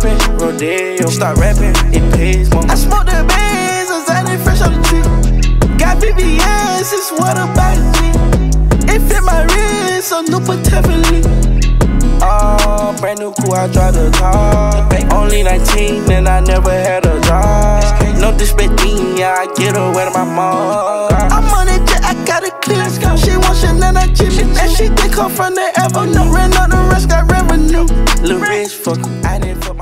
shopping, rodeo, start rapping, it pays more. I smoke the bands, anxiety fresh on the tree. Got BBS, it's what about me. It fit my wrist, so new heavily. Oh, brand new cool, I drive the car. Only 19 and I never had a job. No disrespecting, yeah, I get away to my mom. I'm on it, jet, I got it clear. She wants Chanel, I Jimmy. And she think I'm from the avenue. Ran out the rest, got revenue. Little rich fuck I didn't fuck.